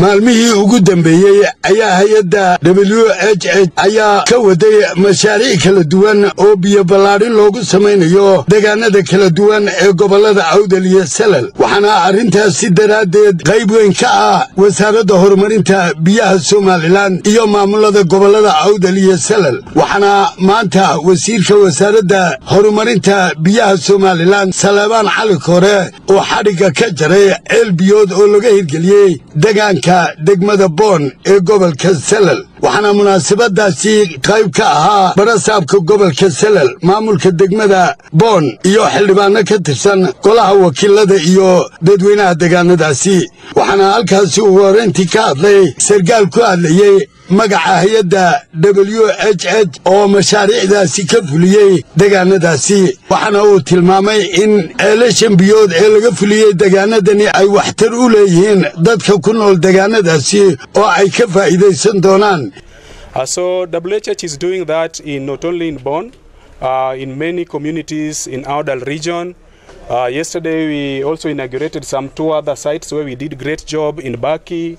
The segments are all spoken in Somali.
maalmihii ugu dambeeyey ayaa hay'adda w h h ayaa ka waday mashaariic kala duwan oo biyo ballaadhin loogu samaynayo deegaanada kala duwan ee gobollada awdal iyo salal. Waxaana arrintaasi daraaddeed qayb weyn ka ah wasaaradda horumarinta biyaha somalilan iyo maamulada gobollada awdal iyo salal. Waxaana maanta wasiirka wasaaradda horumarinta biyaha somalilan saleebaan cali kore oo xadhigga ka jaray ceel biyood oo laga hirgeliyey deegaanka degmada boon ee gobolka salal waxaana munaasabadaasi qayb ka ahaa barasaabka gobolka salal maamulka degmada boon iyo xildhibaanno ka tirsan golaha wakiilada iyo dadweynaha deegaanadaasi. Waxaana halkaasi ugu horrayntii ka hadlay sarkaal ku hadlayey magaca hay'adda w h h oo mashaariicdaasi ka fuliyey deegaanadaasi waxaana uu tilmaamay in ceelashan biyood ee laga fuliyey deegaanadani ay waxtar u leeyihiin dadka ku nool deegaanadaasi oo ay ka faa'iidaysan doonaan Uh, so WHH is doing that in not only in Bonn, uh, in many communities in Audal region. Uh, yesterday we also inaugurated some two other sites where we did great job in Baki.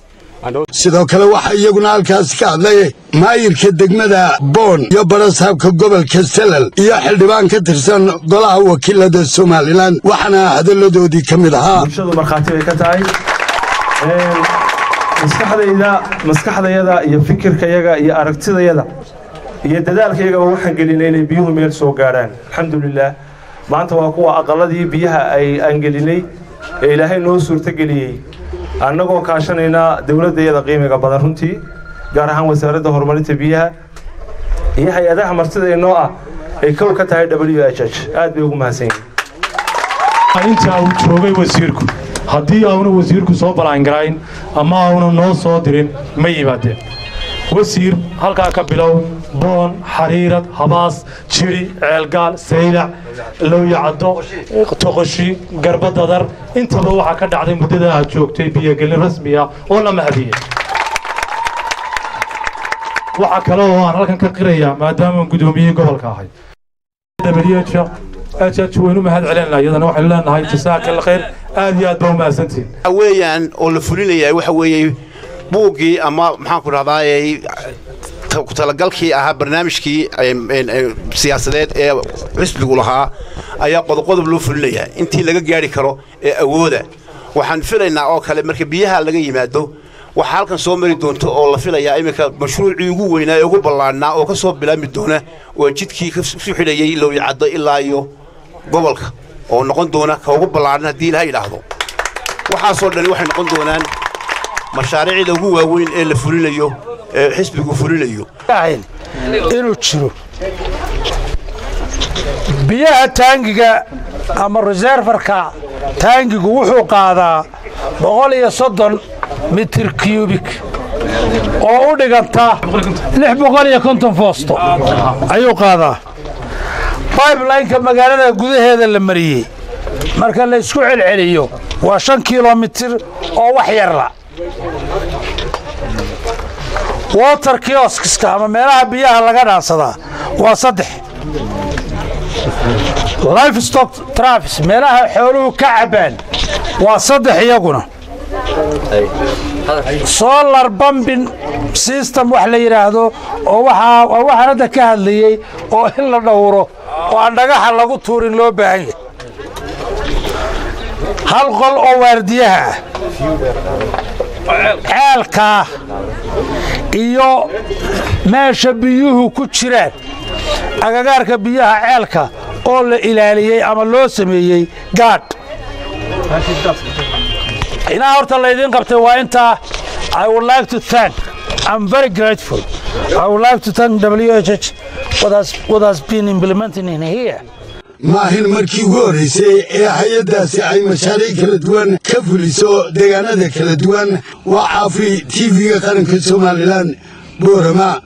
Sidoo kale waxaa iyaguna halkaasi ka hadlay maayirka degmada boon iyo barasaabka gobolka salal iyo xildhibaan ka tirsan golaha wakiilada somalilan waxaana hadalladoodii ka mid ahaa. Bulshadu markhaati bay ka tahay. Maskaxdayda maskaxdayada iyo fikirkayaga iyo aragtidayada iyo dadaalkayagaba waxaan gelinay inay biyuhu meel soo gaadhaan alxamdulilaah maanta waa kuwa aqaladii biyaha ay aan gelinay ee ilaahay noo suurtogeliyey annagoo kaashanaynaa dowladdayada qiimiga badan runtii gaar ahaan wasaaradda horumarinta biyaha iyo hay'adaha martida inoo ah ay kow ka tahay w h h. Aad bay ugu mahadsan yihiin. Intaa uu joogay wasiirku haddii auna wasiirku soo balaangarayn ama auna noo soo dirin ma yimaadeen. Wasiir halkaa ka bilow boon xariirad habaas jiri ceelgaal saylac lowyacaddo toqoshi garbadadar intaba waxaa ka dhacday muddada aad joogtay biyogelin rasmi ah oo la mahadiyey waxaa kale oo aan halkan ka qirayaa maadaamaan guddoomiyey gobolka ahay. H waynu mahad celinaa iyadana waxaynu leenahay jasaaka alkhayr aad iyo aad baa u mahadsantihin weeyaan oo la fulinayaa waxa weeye buuggii ama maxaan ku dhahdaayey ku talagalkii ahaa barnaamijkii siyaasadeed ee xisbigu lahaa ayaa qodoqodob loo fulinayaa intii laga gaari karo ee awooda. Waxaan filaynaa oo kale marka biyaha laga yimaado waxaa halkan soo mari doonto oo la filayaa iminka mashruucii ugu weynaa ee ugu ballaadhnaa oo ka soo bilaabmi doona waa jidkii kasu xidhayey lowyacaddo ilaa iyo gobolka oo noqon doona ka ugu ballaadhan haddii ilaha yidhaahdo. Waxaasoo dhani waxay noqon doonaan mashaariicda ugu waaweyn ee la fulinayo ee xisbigu fulinayo inuu jiro biyaha taangiga ama reserfarka taangigu wuxuu qaadaa boqol iyo soddon mitir cubik oo u dhiganta lix boqol iyo konton foosto. Ayuu qaadaa. Bibelineka magaalada gudaheeda la mariyey. Marka la isku celceliyo waa shan kilomitir oo wax yarla water kioskiska ama meelaha biyaha laga dhaansadaa waa saddex. Lifestock trafis meelaha xooluhu ka cabbaan waa saddex iyaguna. Solar bambin system wax la yidhaahdo oo waxaan hadda ka hadlayey oo in la dhowro oo aan dhagaxa lagu tuurin loo baahan yahay. Hal qol oo waardiyaha ah iyo meesha biyuhu ku jiraan agagaarka biyaha ceelka oo la ilaaliyey ama loo sameeyey gaadh inaa horta laydiin qabtay waa intaa I would like to thank I'm very grateful. I would like to thank WHH what has, what has been implementing in here maahin markii ugu horraysay ee hay'addaasi ay mashaariic kala duwan ka fuliso deegaanada kala duwan waa caafi tv-ga qaranka somalilan boorama